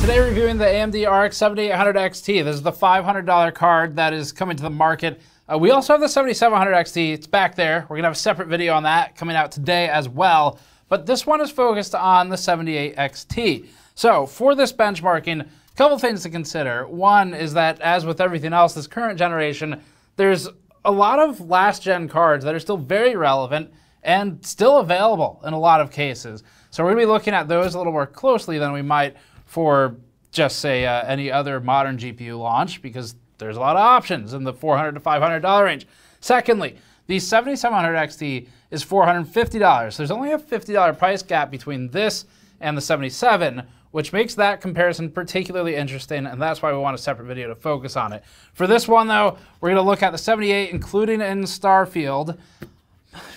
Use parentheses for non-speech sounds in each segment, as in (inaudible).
Today reviewing the AMD RX 7800 XT. This is the $500 card that is coming to the market. Uh, we also have the 7700 XT. It's back there. We're gonna have a separate video on that coming out today as well. But this one is focused on the 78 XT. So for this benchmarking, a couple things to consider. One is that as with everything else, this current generation, there's a lot of last gen cards that are still very relevant and still available in a lot of cases. So we're gonna be looking at those a little more closely than we might for just say uh, any other modern GPU launch because there's a lot of options in the 400 to $500 range. Secondly, the 7700 XT is $450. There's only a $50 price gap between this and the 77, which makes that comparison particularly interesting, and that's why we want a separate video to focus on it. For this one, though, we're going to look at the 78, including in Starfield,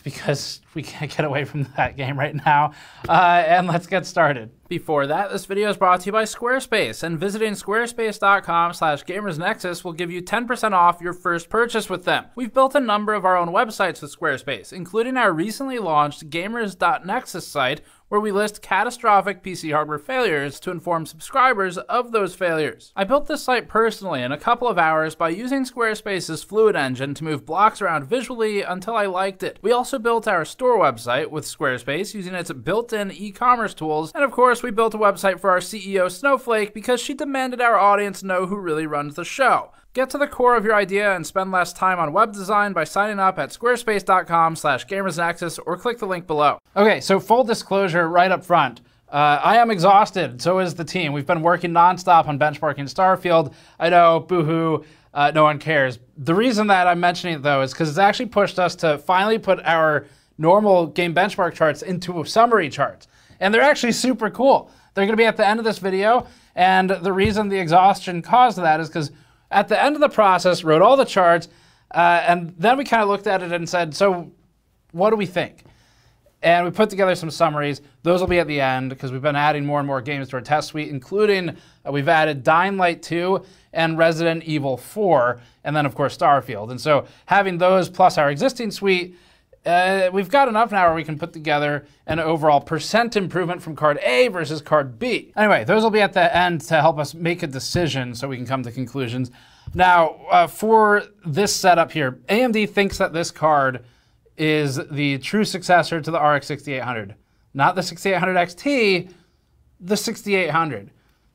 because we can't get away from that game right now. Uh, and let's get started. Before that, this video is brought to you by Squarespace, and visiting squarespace.com slash gamersnexus will give you 10% off your first purchase with them. We've built a number of our own websites with Squarespace, including our recently launched gamers.nexus site, where we list catastrophic PC hardware failures to inform subscribers of those failures. I built this site personally in a couple of hours by using Squarespace's Fluid Engine to move blocks around visually until I liked it. We also built our store website with Squarespace using its built-in e-commerce tools, and of course we built a website for our CEO Snowflake because she demanded our audience know who really runs the show. Get to the core of your idea and spend less time on web design by signing up at squarespace.com slash gamersnexus or click the link below. Okay, so full disclosure right up front. Uh, I am exhausted, so is the team. We've been working nonstop on benchmarking Starfield. I know, boohoo, uh, no one cares. The reason that I'm mentioning it though is because it's actually pushed us to finally put our normal game benchmark charts into a summary charts. And they're actually super cool. They're gonna be at the end of this video, and the reason the exhaustion caused that is because at the end of the process, wrote all the charts, uh, and then we kind of looked at it and said, so what do we think? And we put together some summaries. Those will be at the end because we've been adding more and more games to our test suite, including uh, we've added Dying Light 2 and Resident Evil 4, and then, of course, Starfield. And so having those plus our existing suite, uh, we've got enough now where we can put together an overall percent improvement from card A versus card B. Anyway, those will be at the end to help us make a decision so we can come to conclusions. Now, uh, for this setup here, AMD thinks that this card is the true successor to the RX 6800. Not the 6800 XT, the 6800.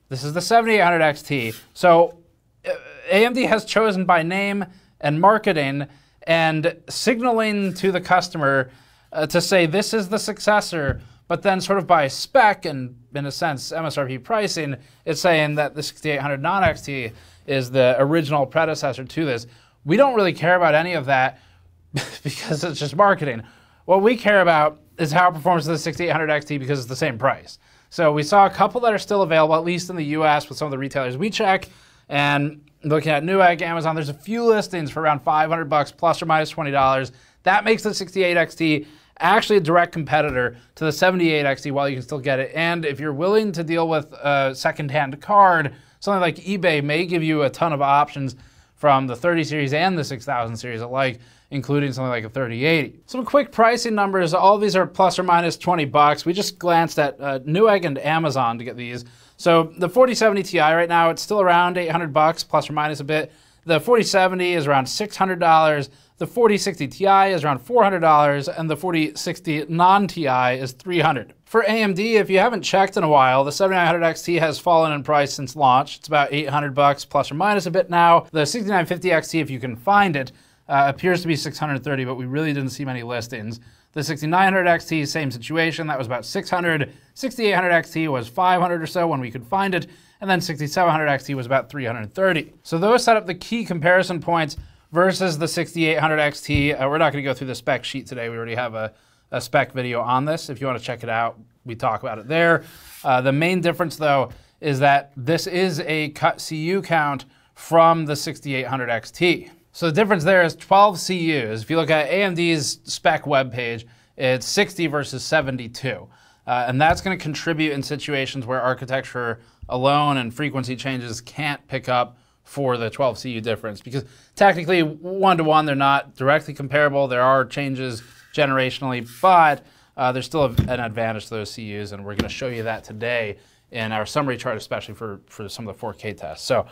This is the 7800 XT. So uh, AMD has chosen by name and marketing and signaling to the customer uh, to say this is the successor, but then sort of by spec and in a sense MSRP pricing, it's saying that the 6800 non-XT is the original predecessor to this. We don't really care about any of that (laughs) because it's just marketing. What we care about is how it performs to the 6800 XT because it's the same price. So we saw a couple that are still available, at least in the US with some of the retailers we check, and looking at Newegg, Amazon, there's a few listings for around 500 bucks plus or minus $20. That makes the 68 XT actually a direct competitor to the 78 XT while you can still get it. And if you're willing to deal with a second-hand card, something like eBay may give you a ton of options from the 30 series and the 6000 series alike, including something like a 3080. Some quick pricing numbers. All these are plus or minus 20 bucks. We just glanced at uh, Newegg and Amazon to get these. So the 4070 Ti right now, it's still around 800 bucks, plus or minus a bit. The 4070 is around $600. The 4060 Ti is around $400, and the 4060 non-Ti is 300. For AMD, if you haven't checked in a while, the 7900 XT has fallen in price since launch. It's about 800 bucks plus or minus a bit now. The 6950 XT, if you can find it, uh, appears to be 630, but we really didn't see many listings. The 6900 XT, same situation. That was about 600. 6800 XT was 500 or so when we could find it. And then 6700 XT was about 330. So those set up the key comparison points versus the 6800 XT. Uh, we're not going to go through the spec sheet today. We already have a, a, spec video on this. If you want to check it out, we talk about it there. Uh, the main difference, though, is that this is a cut CU count from the 6800 XT. So the difference there is 12 CUs. If you look at AMD's spec webpage, it's 60 versus 72. Uh, and that's going to contribute in situations where architecture alone and frequency changes can't pick up for the 12 CU difference because technically one to one they're not directly comparable. There are changes generationally, but uh, there's still an advantage to those CUs, and we're going to show you that today in our summary chart, especially for, for some of the 4K tests. So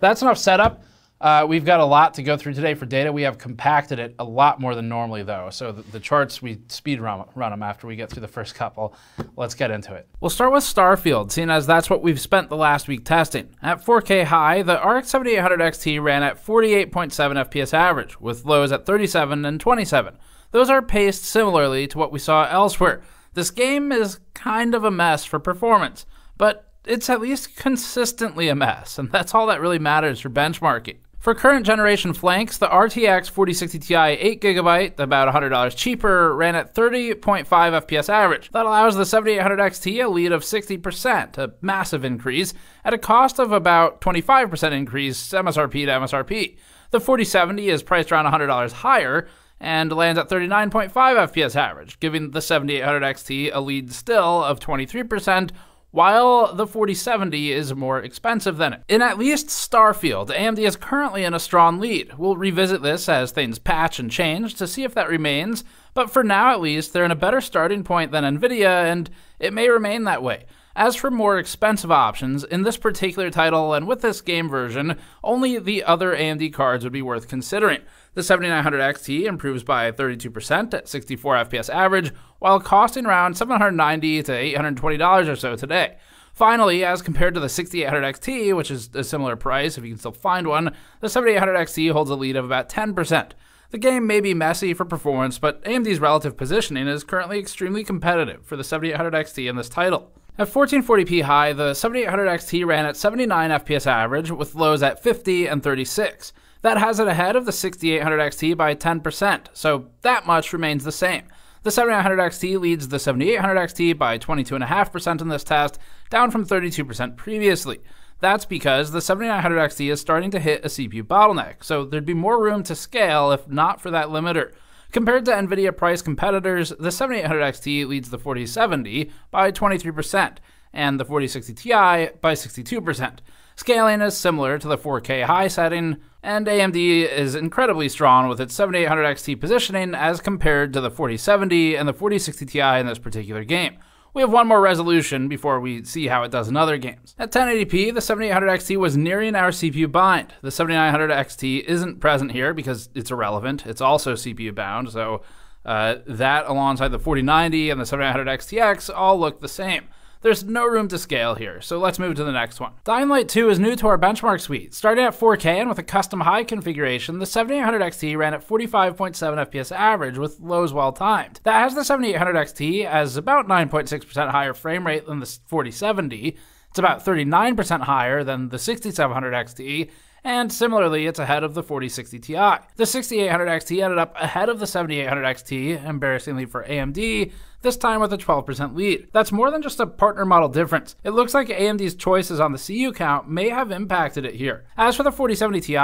that's enough setup. Uh, we've got a lot to go through today for data. We have compacted it a lot more than normally, though. So the, the, charts, we speed run, run them after we get through the first couple. Let's get into it. We'll start with Starfield, seeing as that's what we've spent the last week testing. At 4K high, the RX 7800 XT ran at 48.7 FPS average, with lows at 37 and 27. Those are paced similarly to what we saw elsewhere. This game is kind of a mess for performance, but it's at least consistently a mess, and that's all that really matters for benchmarking. For current generation flanks, the RTX 4060 Ti 8GB, about $100 cheaper, ran at 30.5 FPS average. That allows the 7800 XT a lead of 60%, a massive increase, at a cost of about 25% increase MSRP to MSRP. The 4070 is priced around $100 higher, and lands at 39.5 FPS average, giving the 7800 XT a lead still of 23% while the 4070 is more expensive than it. In at least Starfield, AMD is currently in a strong lead. We'll revisit this as things patch and change to see if that remains, but for now at least, they're in a better starting point than Nvidia, and it may remain that way. As for more expensive options, in this particular title and with this game version, only the other AMD cards would be worth considering. The 7900 XT improves by 32% at 64 FPS average, while costing around 790 to $820 or so today. Finally, as compared to the 6800 XT, which is a similar price if you can still find one, the 7800 XT holds a lead of about 10%. The game may be messy for performance, but AMD's relative positioning is currently extremely competitive for the 7800 XT in this title. At 1440p high, the 7800 XT ran at 79 FPS average, with lows at 50 and 36. That has it ahead of the 6800 XT by 10%, so that much remains the same. The 7900 XT leads the 7800 XT by 22.5% in this test, down from 32% previously. That's because the 7900 XT is starting to hit a CPU bottleneck, so there'd be more room to scale if not for that limiter. Compared to NVIDIA price competitors, the 7800 XT leads the 4070 by 23%, and the 4060 Ti by 62%. Scaling is similar to the 4K high setting, and AMD is incredibly strong with its 7800 XT positioning as compared to the 4070 and the 4060 Ti in this particular game. We have one more resolution before we see how it does in other games. At 1080p, the 7800 XT was nearing our CPU bind. The 7900 XT isn't present here because it's irrelevant. It's also CPU bound, so uh, that alongside the 4090 and the 7900 XTX all look the same. There's no room to scale here, so let's move to the next one. Dying Light 2 is new to our benchmark suite. Starting at 4K and with a custom high configuration, the 7800 XT ran at 45.7 FPS average with lows well timed. That has the 7800 XT as about 9.6% higher frame rate than the 4070. It's about 39% higher than the 6700 XT, and similarly, it's ahead of the 4060 Ti. The 6800 XT ended up ahead of the 7800 XT, embarrassingly for AMD, this time with a 12% lead. That's more than just a partner model difference. It looks like AMD's choices on the CU count may have impacted it here. As for the 4070 Ti,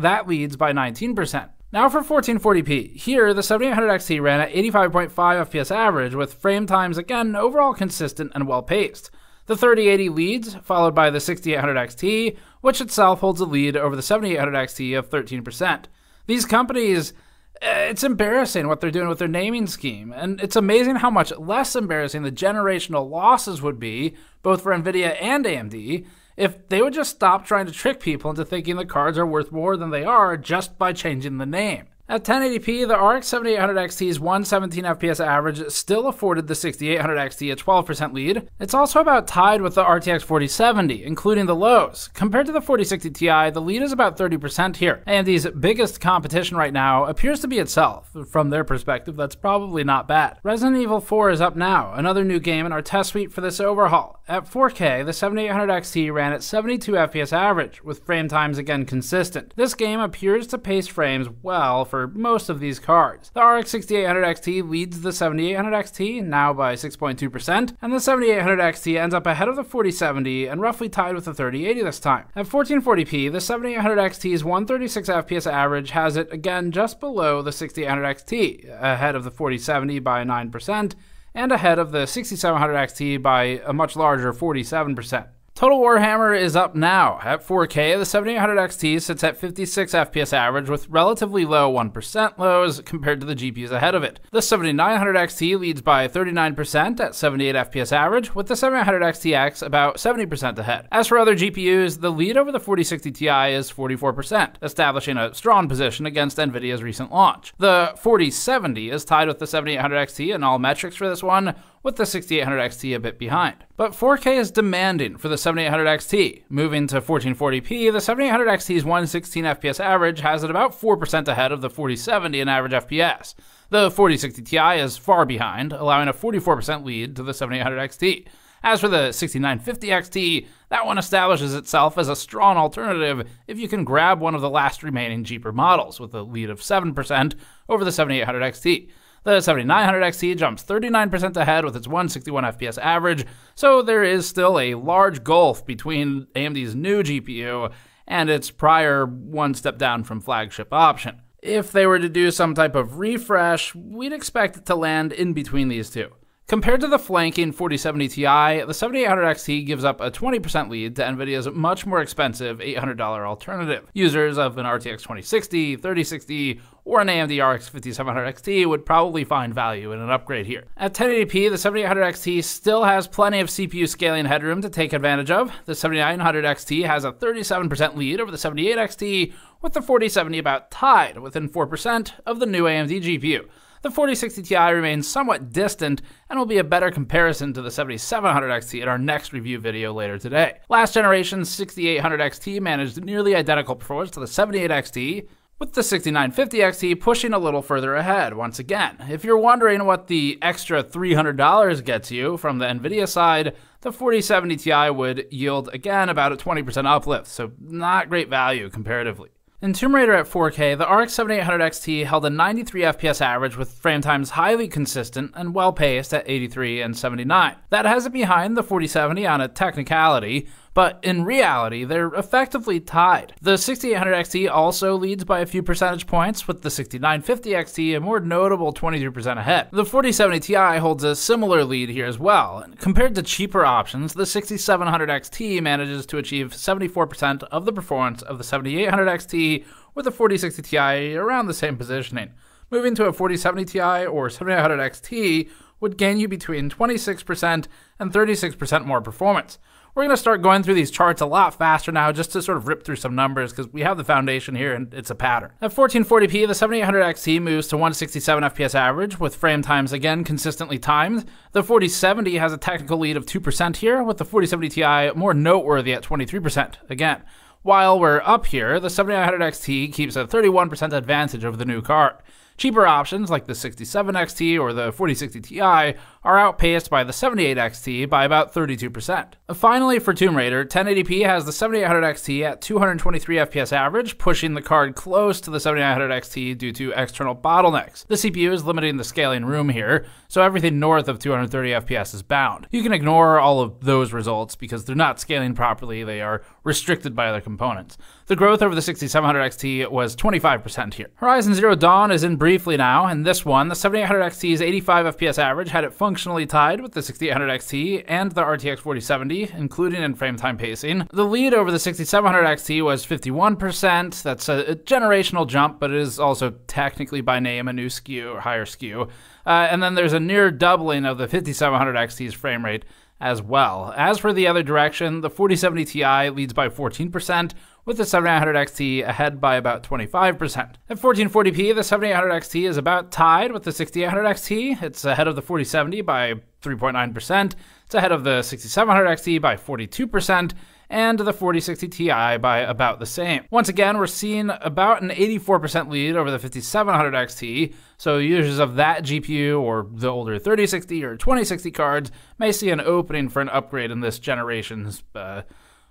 that leads by 19%. Now for 1440p. Here, the 7800 XT ran at 85.5 FPS average, with frame times again overall consistent and well paced. The 3080 leads, followed by the 6800 XT, which itself holds a lead over the 7800 XT of 13%. These companies it's embarrassing what they're doing with their naming scheme. And it's amazing how much less embarrassing the generational losses would be, both for NVIDIA and AMD, if they would just stop trying to trick people into thinking the cards are worth more than they are just by changing the name. At 1080p, the RX 7800 XT's 117 FPS average still afforded the 6800 XT a 12% lead. It's also about tied with the RTX 4070, including the lows. Compared to the 4060 Ti, the lead is about 30% here. AMD's biggest competition right now appears to be itself. From their perspective, that's probably not bad. Resident Evil 4 is up now, another new game in our test suite for this overhaul. At 4K, the 7800 XT ran at 72 FPS average, with frame times again consistent. This game appears to pace frames well for for most of these cards. The RX 6800 XT leads the 7800 XT, now by 6.2%, and the 7800 XT ends up ahead of the 4070 and roughly tied with the 3080 this time. At 1440p, the 7800 XT's 136 FPS average has it again just below the 6800 XT, ahead of the 4070 by 9%, and ahead of the 6700 XT by a much larger 47%. Total Warhammer is up now. At 4K, the 7800 XT sits at 56 FPS average with relatively low 1% lows compared to the GPUs ahead of it. The 7900 XT leads by 39% at 78 FPS average, with the 7800 XTX about 70% ahead. As for other GPUs, the lead over the 4060 Ti is 44%, establishing a strong position against NVIDIA's recent launch. The 4070 is tied with the 7800 XT in all metrics for this one, with the 6800 XT a bit behind. But 4K is demanding for the 7800 XT. Moving to 1440p, the 7800 XT's 116 FPS average has it about 4% ahead of the 4070 in average FPS. The 4060 Ti is far behind, allowing a 44% lead to the 7800 XT. As for the 6950 XT, that one establishes itself as a strong alternative if you can grab one of the last remaining cheaper models, with a lead of 7% over the 7800 XT. The 7900 XT jumps 39% ahead with its 161 FPS average, so there is still a large gulf between AMD's new GPU and its prior one step down from flagship option. If they were to do some type of refresh, we'd expect it to land in between these two. Compared to the flanking 4070 Ti, the 7800 XT gives up a 20% lead to NVIDIA's much more expensive $800 alternative. Users of an RTX 2060, 3060, or an AMD RX 5700 XT would probably find value in an upgrade here. At 1080p, the 7800 XT still has plenty of CPU scaling headroom to take advantage of. The 7900 XT has a 37% lead over the 78 XT, with the 4070 about tied within 4% of the new AMD GPU. The 4060 Ti remains somewhat distant and will be a better comparison to the 7700 XT in our next review video later today. Last generation 6800 XT managed nearly identical performance to the 78 XT, with the 6950 XT pushing a little further ahead once again. If you're wondering what the extra $300 gets you from the NVIDIA side, the 4070 Ti would yield again about a 20% uplift, so not great value comparatively. In Tomb Raider at 4K, the RX 7800 XT held a 93 FPS average with frame times highly consistent and well paced at 83 and 79. That has it behind the 4070 on a technicality, but in reality, they're effectively tied. The 6800 XT also leads by a few percentage points, with the 6950 XT a more notable 23% ahead. The 4070 Ti holds a similar lead here as well. Compared to cheaper options, the 6700 XT manages to achieve 74% of the performance of the 7800 XT, with the 4060 Ti around the same positioning. Moving to a 4070 Ti or 7800 XT would gain you between 26% and 36% more performance. We're going to start going through these charts a lot faster now just to sort of rip through some numbers because we have the foundation here and it's a pattern. At 1440p, the 7800 XT moves to 167 FPS average with frame times again consistently timed. The 4070 has a technical lead of 2% here with the 4070 Ti more noteworthy at 23% again. While we're up here, the 7900 XT keeps a 31% advantage over the new card. Cheaper options like the 67XT or the 4060 Ti are outpaced by the 78XT by about 32%. Finally, for Tomb Raider, 1080p has the 7800 XT at 223 FPS average, pushing the card close to the 7900 XT due to external bottlenecks. The CPU is limiting the scaling room here, so everything north of 230 FPS is bound. You can ignore all of those results because they're not scaling properly, they are restricted by other components. The growth over the 6700 XT was 25% here. Horizon Zero Dawn is in briefly now, and this one, the 7800 XT's 85 FPS average had it functionally tied with the 6800 XT and the RTX 4070, including in frame time pacing. The lead over the 6700 XT was 51%. That's a, a generational jump, but it is also technically by name a new or higher SKU. Uh, and then there's a near doubling of the 5700 XT's frame rate as well. As for the other direction, the 4070 Ti leads by 14%, with the 7900 XT ahead by about 25%. At 1440p, the 7800 XT is about tied with the 6800 XT. It's ahead of the 4070 by 3.9%. It's ahead of the 6700 XT by 42%, and the 4060 Ti by about the same. Once again, we're seeing about an 84% lead over the 5700 XT, so users of that GPU or the older 3060 or 2060 cards may see an opening for an upgrade in this generation's uh,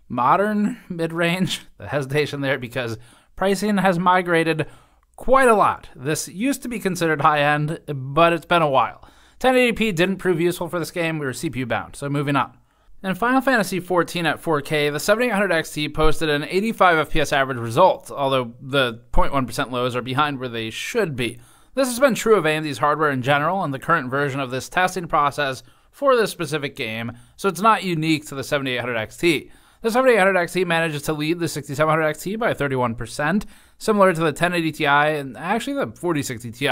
modern mid range. The (laughs) hesitation there because pricing has migrated quite a lot. This used to be considered high end, but it's been a while. 1080p didn't prove useful for this game, we were CPU bound, so moving on. In Final Fantasy XIV at 4K, the 7800 XT posted an 85 FPS average result, although the 0.1% lows are behind where they should be. This has been true of AMD's hardware in general, and the current version of this testing process for this specific game, so it's not unique to the 7800 XT. The 7800 XT manages to lead the 6700 XT by 31%, similar to the 1080 Ti and actually the 4060 Ti.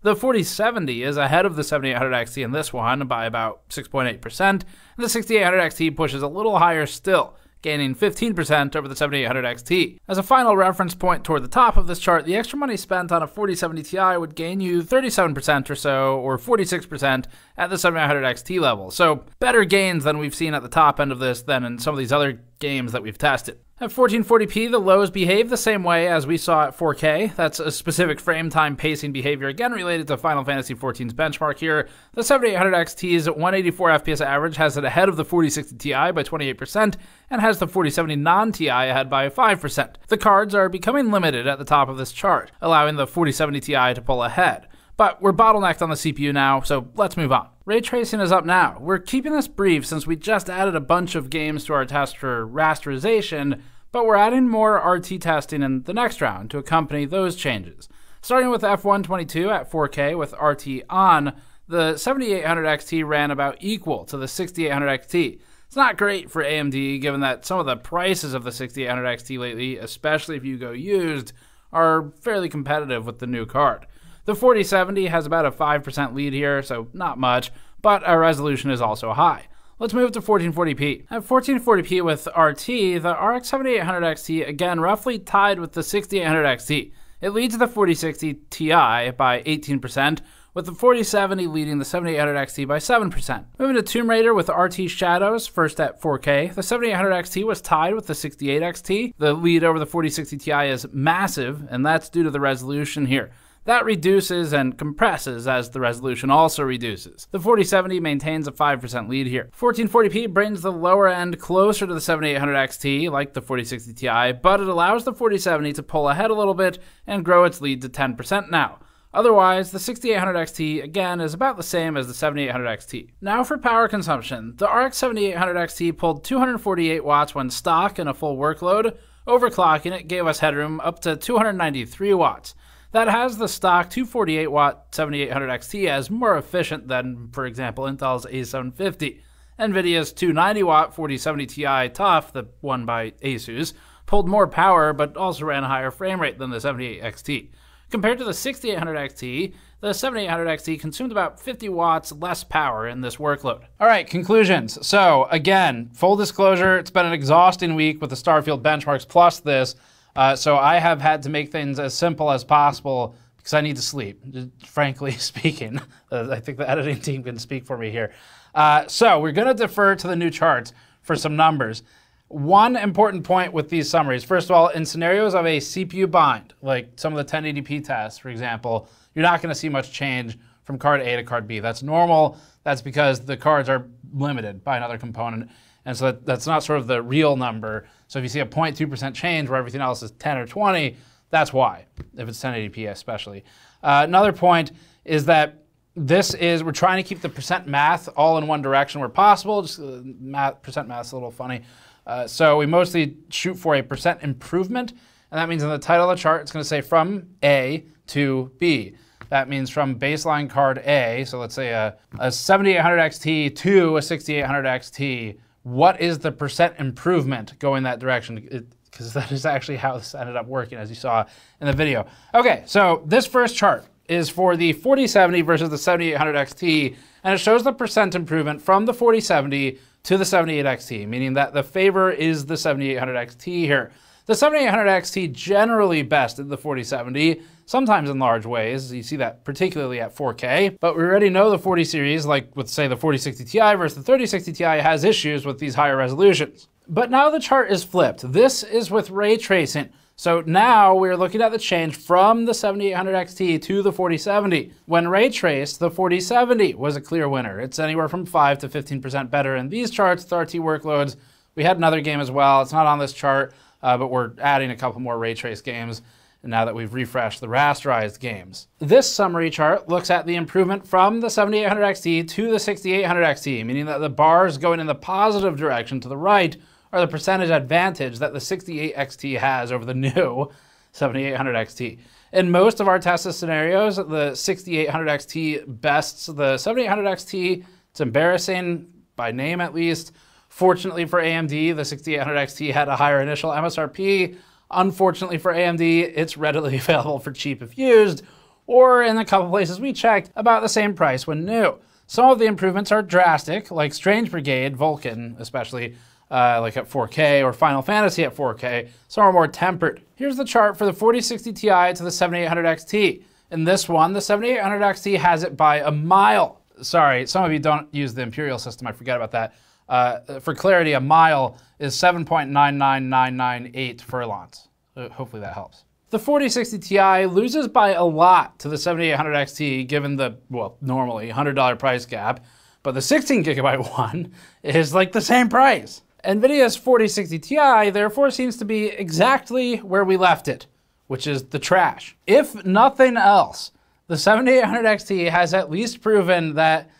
The 4070 is ahead of the 7800 XT in this one by about 6.8%, and the 6800 XT pushes a little higher still gaining 15% over the 7800 XT. As a final reference point toward the top of this chart, the extra money spent on a 4070 Ti would gain you 37% or so, or 46% at the 7800 XT level. So better gains than we've seen at the top end of this than in some of these other games that we've tested. At 1440p, the lows behave the same way as we saw at 4K. That's a specific frame time pacing behavior, again related to Final Fantasy XIV's benchmark here. The 7800 XT's 184 FPS average has it ahead of the 4060 Ti by 28%, and has the 4070 non Ti ahead by 5%. The cards are becoming limited at the top of this chart, allowing the 4070 Ti to pull ahead. But we're bottlenecked on the CPU now, so let's move on. Ray tracing is up now. We're keeping this brief since we just added a bunch of games to our test for rasterization, but we're adding more RT testing in the next round to accompany those changes. Starting with F1 22 at 4K with RT on, the 7800 XT ran about equal to the 6800 XT. It's not great for AMD given that some of the prices of the 6800 XT lately, especially if you go used, are fairly competitive with the new card. The 4070 has about a 5% lead here, so not much, but our resolution is also high. Let's move to 1440p. At 1440p with RT, the RX 7800 XT again roughly tied with the 6800 XT. It leads the 4060 Ti by 18%, with the 4070 leading the 7800 XT by 7%. Moving to Tomb Raider with RT Shadows, first at 4K, the 7800 XT was tied with the 68 XT. The lead over the 4060 Ti is massive, and that's due to the resolution here. That reduces and compresses as the resolution also reduces. The 4070 maintains a 5% lead here. 1440p brings the lower end closer to the 7800 XT, like the 4060 Ti, but it allows the 4070 to pull ahead a little bit and grow its lead to 10% now. Otherwise, the 6800 XT again is about the same as the 7800 XT. Now for power consumption. The RX 7800 XT pulled 248 watts when stock in a full workload. Overclocking it gave us headroom up to 293 watts that has the stock 248 watt 7800 XT as more efficient than, for example, Intel's A750. NVIDIA's 290 watt 4070 Ti TUF, the one by Asus, pulled more power but also ran a higher frame rate than the 78 XT. Compared to the 6800 XT, the 7800 XT consumed about 50 watts less power in this workload. All right, conclusions. So, again, full disclosure, it's been an exhausting week with the Starfield benchmarks plus this. Uh, so I have had to make things as simple as possible because I need to sleep, (laughs) frankly (laughs) speaking. Uh, I think the editing team can speak for me here. Uh, so we're going to defer to the new charts for some numbers. One important point with these summaries, first of all, in scenarios of a CPU bind, like some of the 1080p tests, for example, you're not going to see much change from card A to card B. That's normal. That's because the cards are limited by another component. And so that, that's not sort of the real number. So if you see a 0.2% change where everything else is 10 or 20, that's why, if it's 1080p especially. Uh, another point is that this is, we're trying to keep the percent math all in one direction where possible. Just uh, math, percent math's a little funny. Uh, so we mostly shoot for a percent improvement. And that means in the title of the chart, it's going to say from A to B. That means from baseline card A, so let's say a, a 7800 XT to a 6800 XT what is the percent improvement going that direction? Because that is actually how this ended up working, as you saw in the video. Okay, so this first chart is for the 4070 versus the 7800 XT, and it shows the percent improvement from the 4070 to the 78 XT, meaning that the favor is the 7800 XT here. The 7800 XT generally bested the 4070, sometimes in large ways. You see that particularly at 4K. But we already know the 40 series, like with say the 4060 Ti versus the 3060 Ti, has issues with these higher resolutions. But now the chart is flipped. This is with ray tracing. So now we're looking at the change from the 7800 XT to the 4070. When ray traced, the 4070 was a clear winner. It's anywhere from 5 to 15% better in these charts with RT workloads. We had another game as well. It's not on this chart uh, but we're adding a couple more ray trace games now that we've refreshed the rasterized games. This summary chart looks at the improvement from the 7800 XT to the 6800 XT, meaning that the bars going in the positive direction to the right are the percentage advantage that the 68 XT has over the new (laughs) 7800 XT. In most of our tested scenarios, the 6800 XT bests the 7800 XT It's embarrassing by name at least. Fortunately for AMD, the 6800 XT had a higher initial MSRP. Unfortunately for AMD, it's readily (laughs) available for cheap if used, or in a couple places we checked, about the same price when new. Some of the improvements are drastic, like Strange Brigade, Vulkan especially, uh, like at 4K, or Final Fantasy at 4K. Some are more tempered. Here's the chart for the 4060 Ti to the 7800 XT. In this one, the 7800 XT has it by a mile. Sorry, some of you don't use the Imperial system, I forget about that. Uh, for clarity, a mile is 7.99998 furlongs. Uh, hopefully that helps. The 4060 Ti loses by a lot to the 7800 XT given the, well, normally $100 price gap, but the 16 gigabyte (laughs) one is like the same price. NVIDIA's 4060 Ti therefore seems to be exactly where we left it, which is the trash. If nothing else, the 7800 XT has at least proven that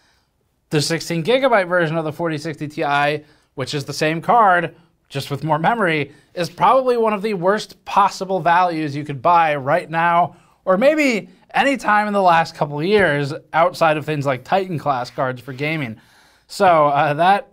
the 16 gigabyte version of the 4060 Ti, which is the same card, just with more memory, is probably one of the worst possible values you could buy right now, or maybe any time in the last couple years outside of things like Titan class cards for gaming. So uh, that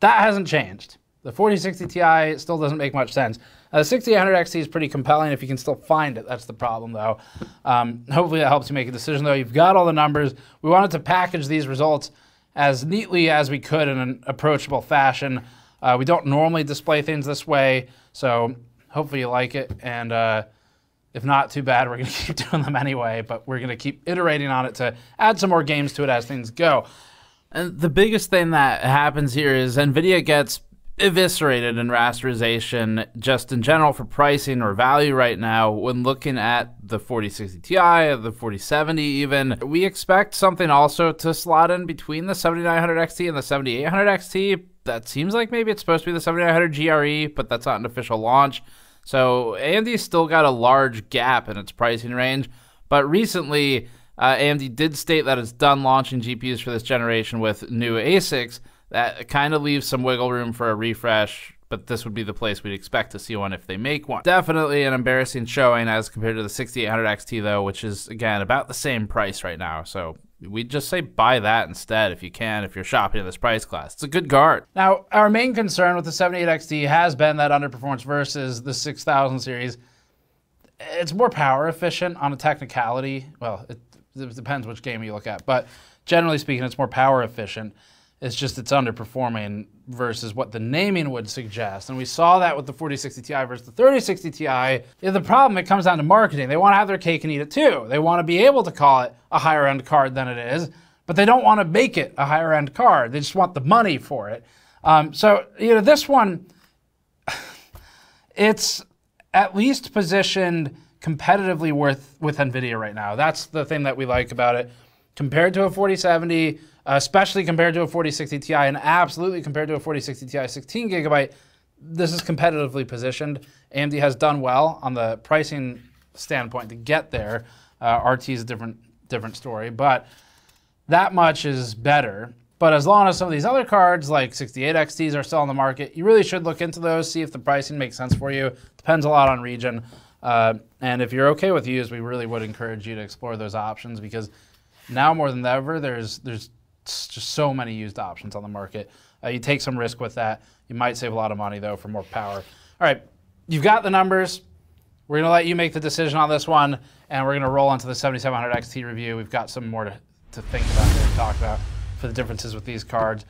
that hasn't changed. The 4060 Ti still doesn't make much sense. Uh, the 6800 XT is pretty compelling if you can still find it. That's the problem, though. Um, hopefully, that helps you make a decision, though. You've got all the numbers. We wanted to package these results as neatly as we could in an approachable fashion. Uh, we don't normally display things this way, so hopefully you like it. And uh, if not, too bad. We're going (laughs) to keep doing them anyway, but we're going to keep iterating on it to add some more games to it as things go. And the biggest thing that happens here is NVIDIA gets eviscerated in rasterization just in general for pricing or value right now when looking at the 4060 Ti, the 4070 even. We expect something also to slot in between the 7900 XT and the 7800 XT. That seems like maybe it's supposed to be the 7900 GRE, but that's not an official launch. So AMD's still got a large gap in its pricing range, but recently uh, AMD did state that it's done launching GPUs for this generation with new ASICs that kind of leaves some wiggle room for a refresh, but this would be the place we'd expect to see one if they make one. Definitely an embarrassing showing as compared to the 6800 XT, though, which is, again, about the same price right now. So we'd just say buy that instead if you can, if you're shopping in this price class. It's a good guard. Now, our main concern with the 78 XT has been that underperformance versus the 6000 series. It's more power efficient on a technicality. Well, it, it depends which game you look at, but generally speaking, it's more power efficient. It's just it's underperforming versus what the naming would suggest. And we saw that with the 4060 Ti versus the 3060 Ti. The problem, it comes down to marketing. They want to have their cake and eat it too. They want to be able to call it a higher end card than it is, but they don't want to make it a higher end card. They just want the money for it. Um, so, you know, this one, (sighs) it's at least positioned competitively with, with NVIDIA right now. That's the thing that we like about it. Compared to a 4070, especially compared to a 4060 Ti and absolutely compared to a 4060 Ti 16 gigabyte, this is competitively positioned. AMD has done well on the pricing standpoint to get there. Uh, RT is a different different story, but that much is better. But as long as some of these other cards, like 68 XTs, are still on the market, you really should look into those, see if the pricing makes sense for you. Depends a lot on region. Uh, and if you're okay with used, we really would encourage you to explore those options because now more than ever, there's there's just so many used options on the market. Uh, you take some risk with that. You might save a lot of money though for more power. All right, you've got the numbers. We're gonna let you make the decision on this one, and we're gonna roll into the 7700 XT review. We've got some more to, to think about and talk about for the differences with these cards,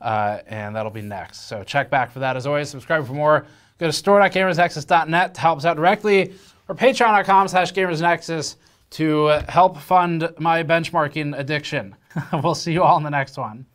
uh, and that'll be next. So check back for that as always. Subscribe for more. Go to store.gamersnexus.net to help us out directly, or patreon.com slash gamersnexus to help fund my benchmarking addiction. (laughs) we'll see you all in the next one.